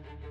you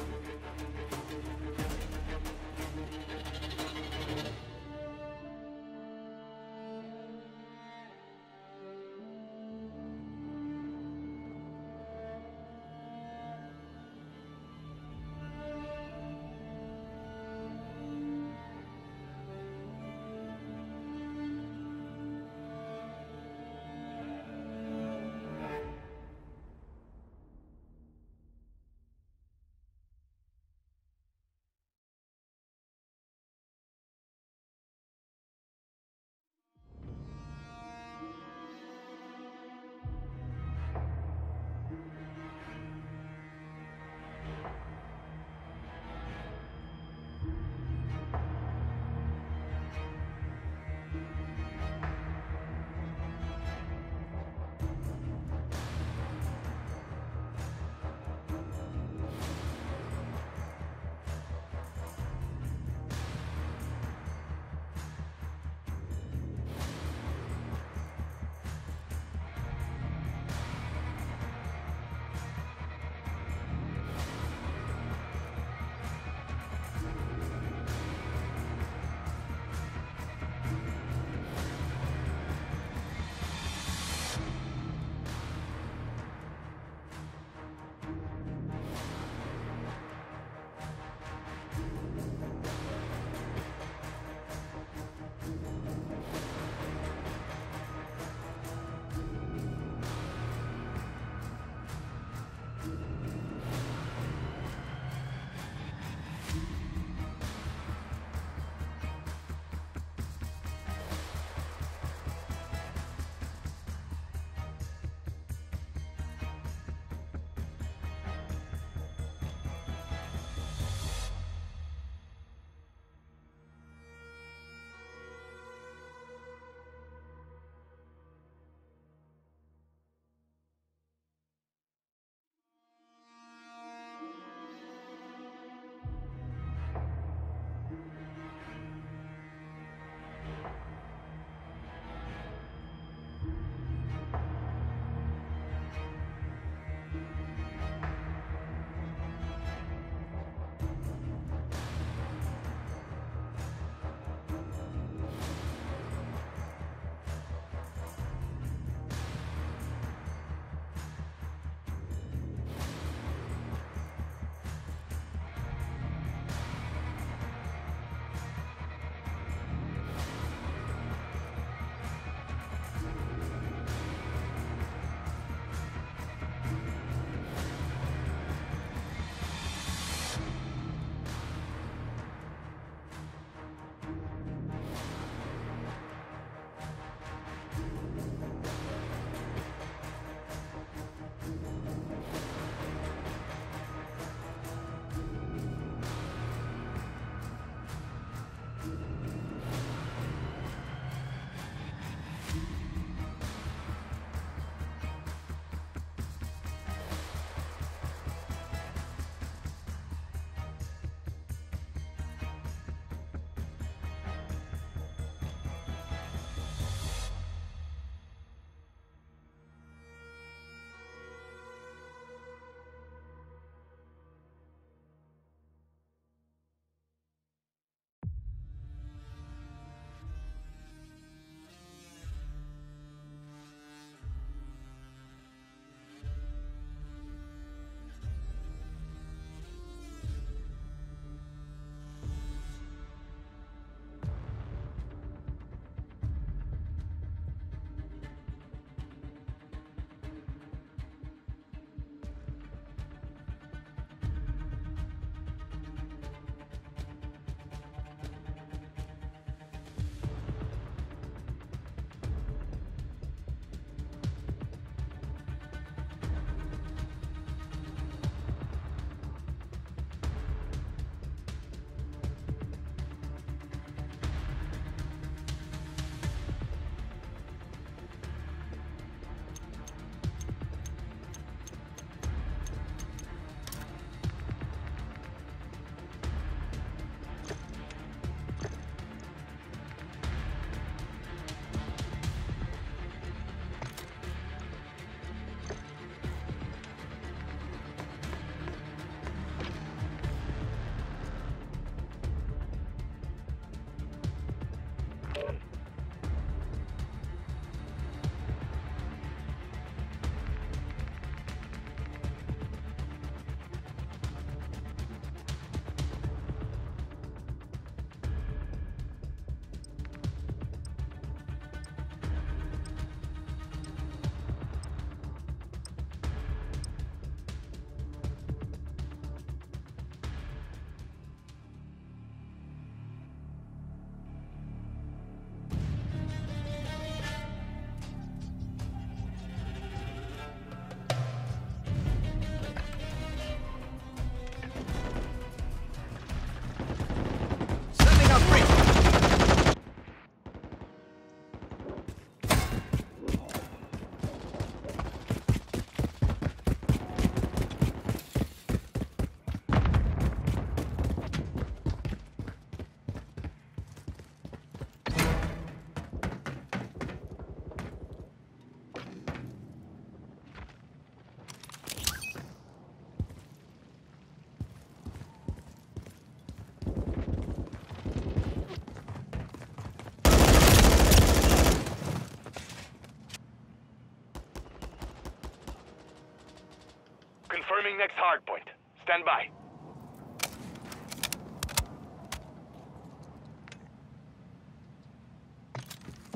Stand by.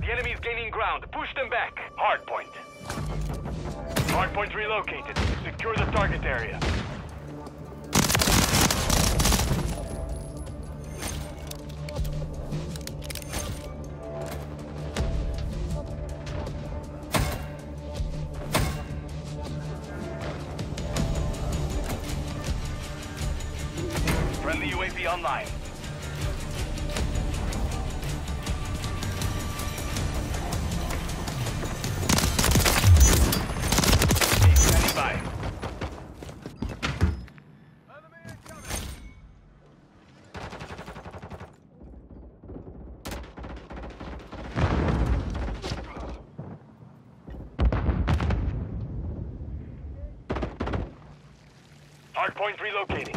The enemy is gaining ground. Push them back. Hardpoint. Hardpoint relocated. Secure the target area. Hardpoint relocating.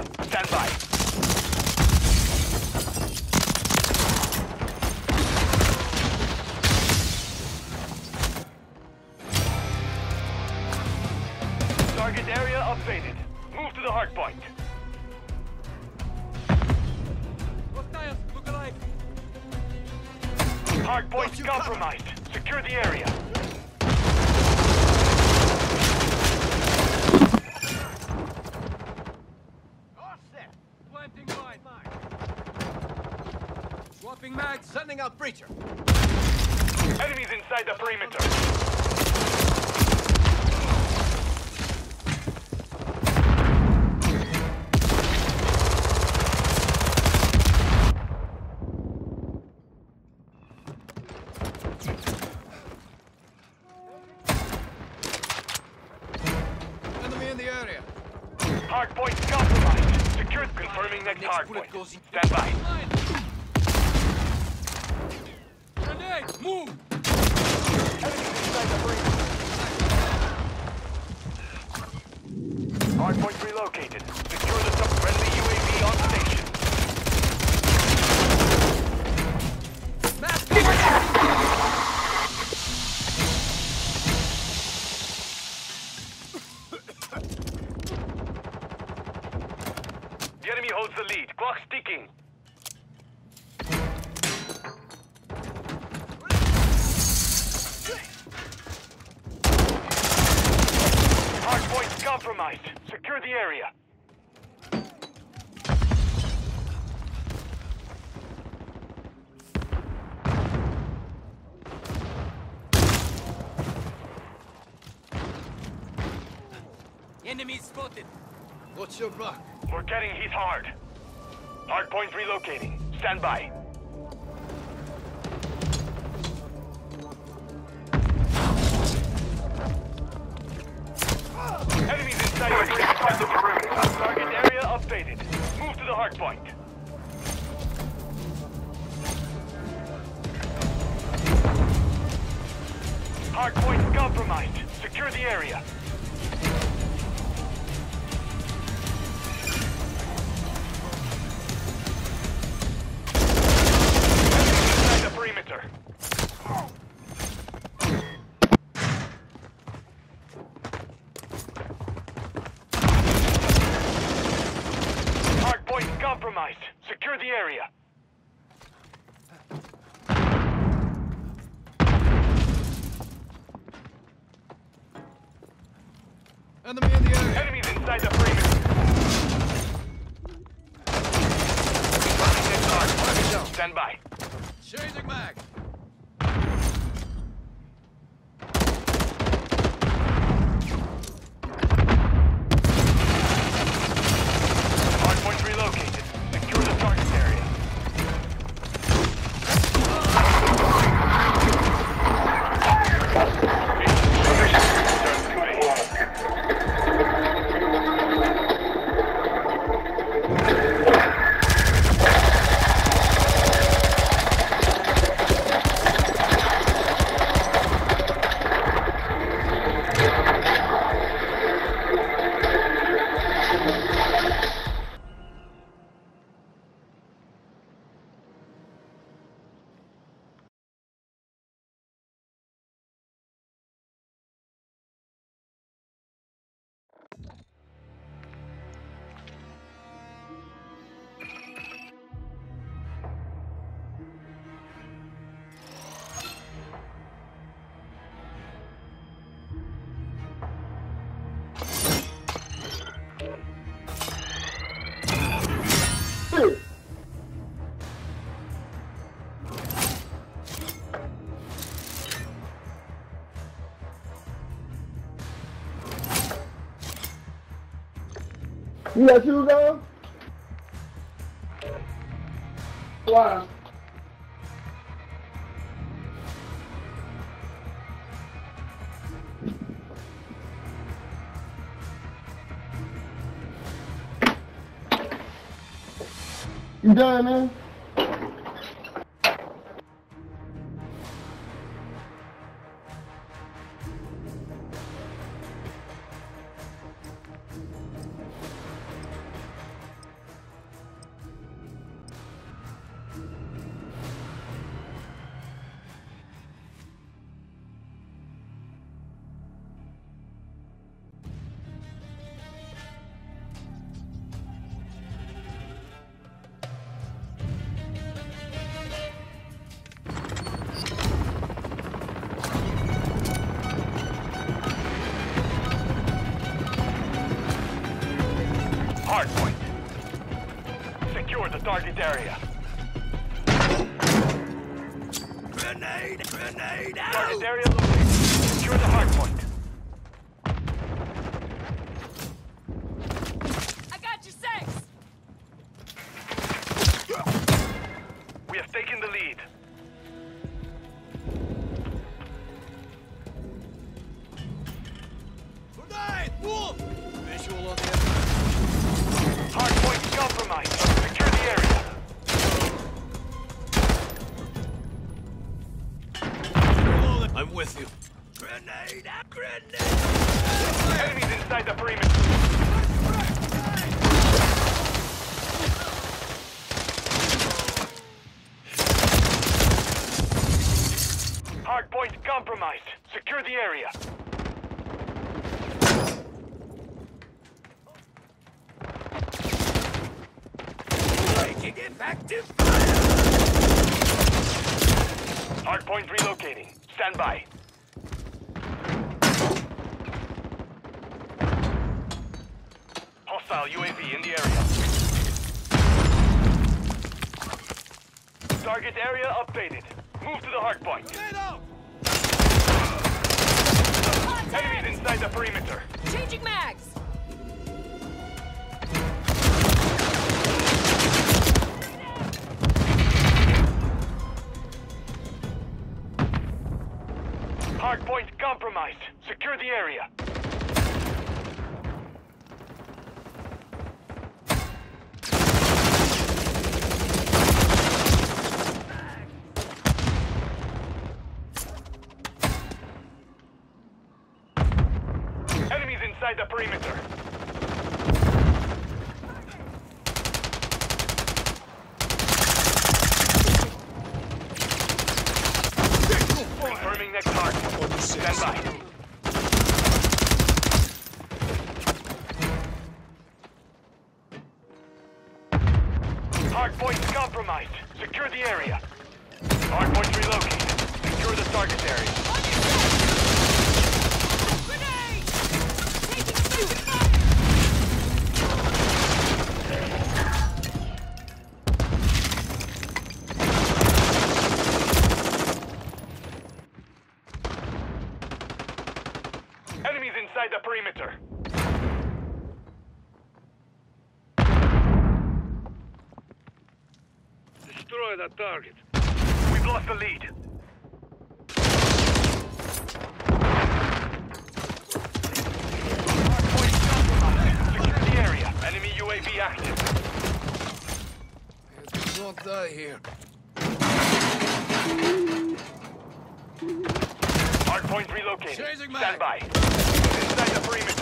He's hard. hard. points relocating. Stand by. Stand by. Changing mag. You got shoes on? Why? You done, man? area. Target area updated. Move to the hard point. Enemies inside the perimeter. Changing mags! Hard point compromised. Secure the area. target. We've lost the lead. Secure the area. Enemy UAV active. It will not die here. Hardpoint relocated. Stand. Inside the perimeter.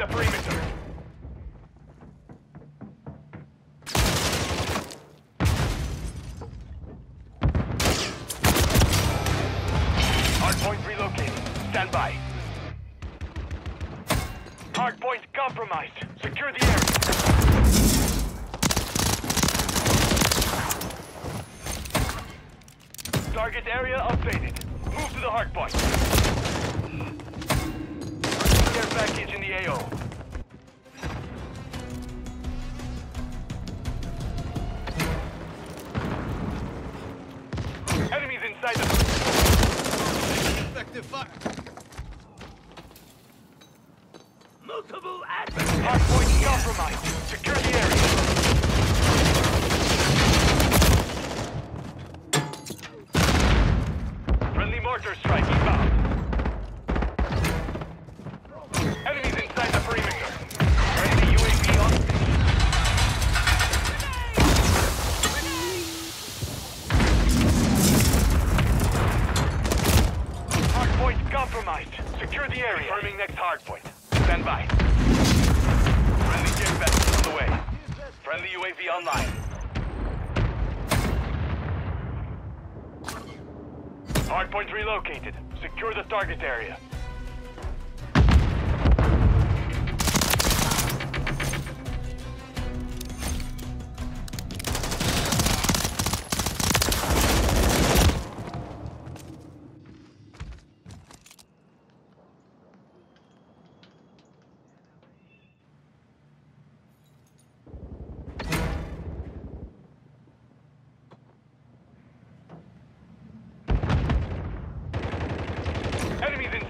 The perimeter.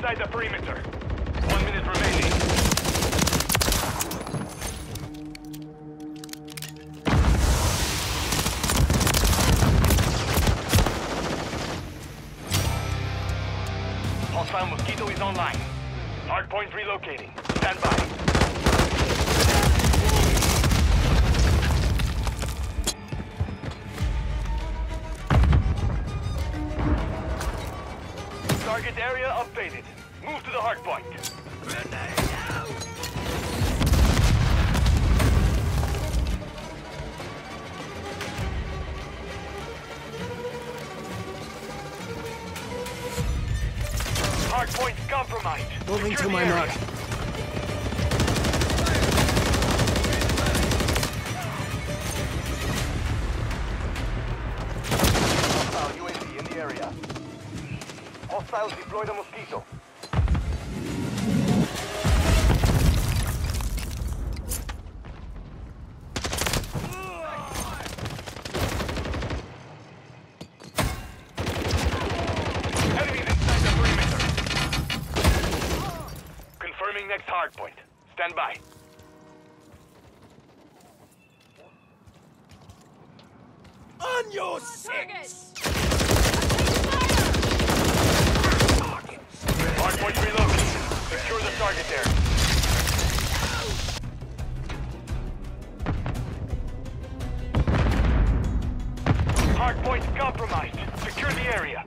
inside the perimeter. One minute remaining. Hostile Mosquito is online. Hardpoint relocating. Stand by. updated. Move to the hard point. compromised. Secure the area.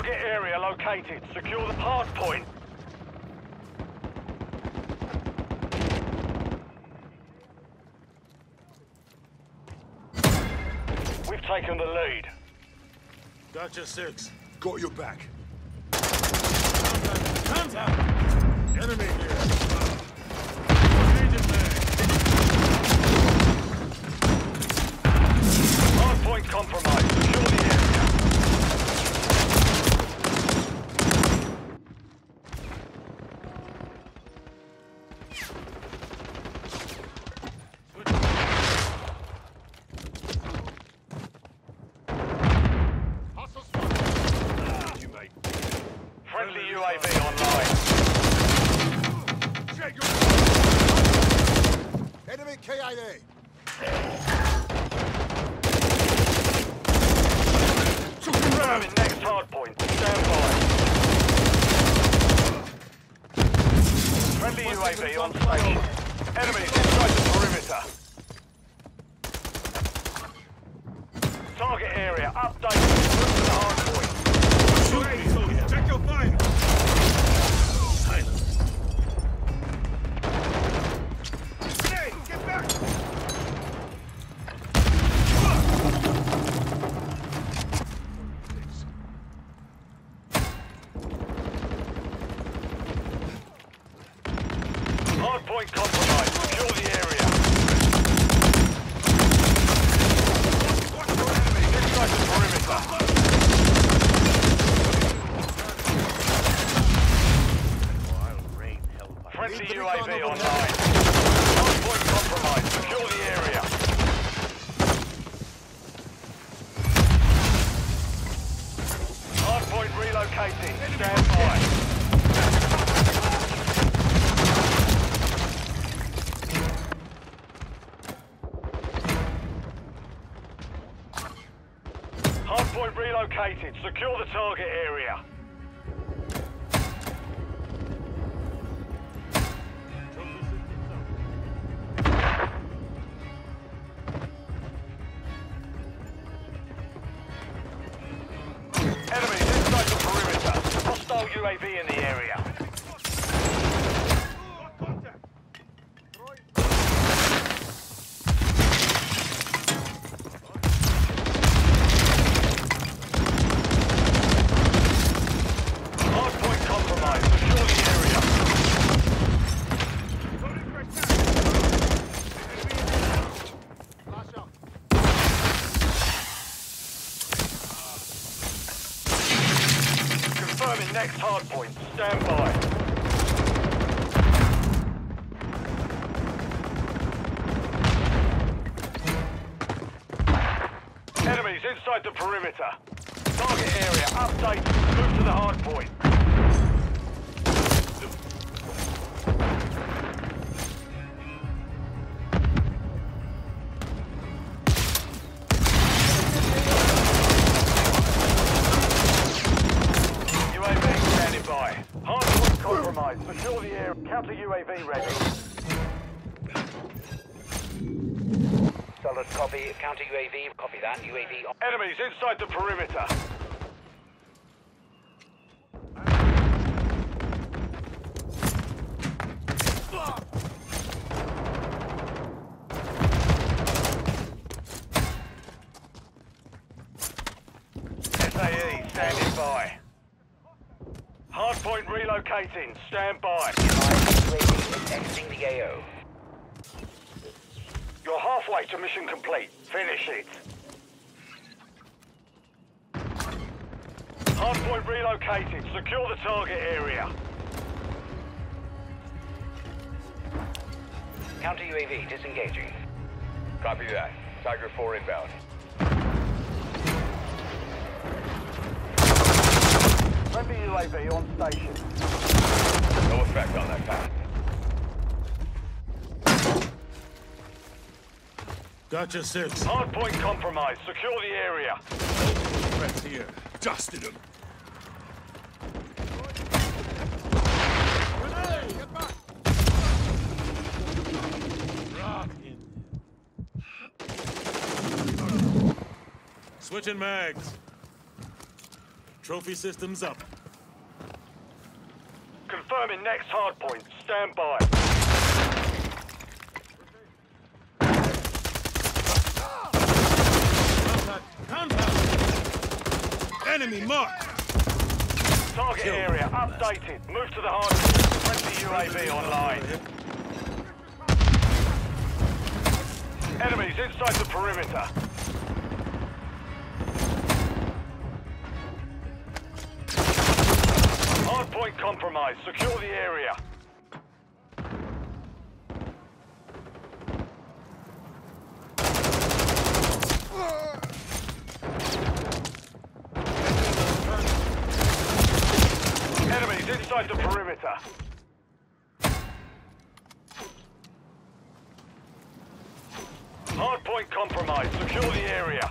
Target area located. Secure the hard point. We've taken the lead. Gotcha, six. Got your back. Contact! Enemy here. Agent. Hard point compromised. Secure the area. You mate. Friendly UAV online. Check your... Enemy KIA. Confirming next hard point. Stand by. Friendly UAV on station. Enemies inside the perimeter. Target area updated. Move to the hard point. Shoot me, soldier. Check your fire. Silence. Hey, get back! Hard point compromised. Secure the area. Enemies inside the perimeter. The UAV online. overhead. Hard point compromised. Secure Counter UAV. Copy that. UAV on. Enemies inside the perimeter. SAE standing by. Hardpoint relocating. Stand by. Exiting the AO. You're halfway to mission complete. Finish it. Hardpoint relocated. Secure the target area. Counter UAV disengaging. Copy that. Tiger 4 inbound. Friendly UAV on station. No effect on that path. Gotcha, six. Hardpoint compromised. Secure the area. Threats here. Dusted them. Grenade! Get back! Switching mags. Trophy system's up. Confirming next hardpoint. Stand by. Enemy marked! Target area updated. Move to the hardpoint. Friendly UAV online. Enemies inside the perimeter. Hardpoint compromised. Secure the area. Enemies inside the perimeter. Hardpoint compromised. Secure the area.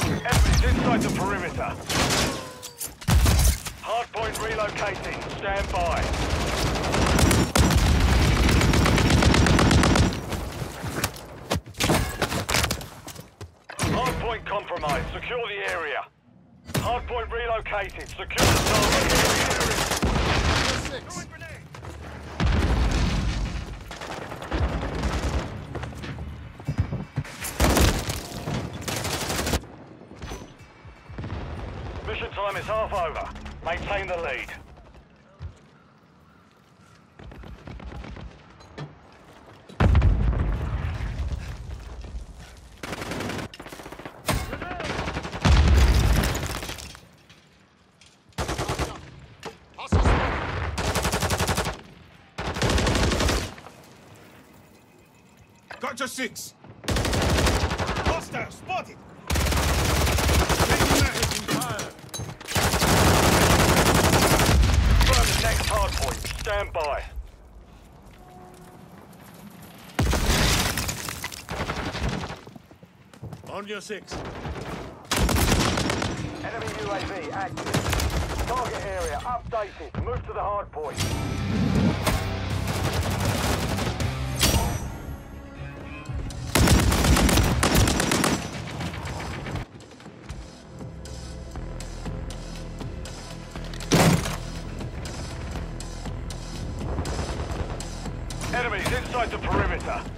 Enemies inside the perimeter. Hardpoint relocating. Stand by. Hardpoint compromised. Secure the area. Hardpoint relocated. Secure the target. Mission time is half over. Maintain the lead. Six! Hostile spotted! Taking that hitting fire! Confirm next hardpoint. Stand by. On your six. Enemy UAV active. Target area updated. Move to the hardpoint. Enemies inside the perimeter.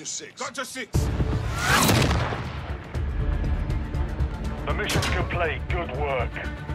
Your six. Gotcha six! The mission's complete. Good work.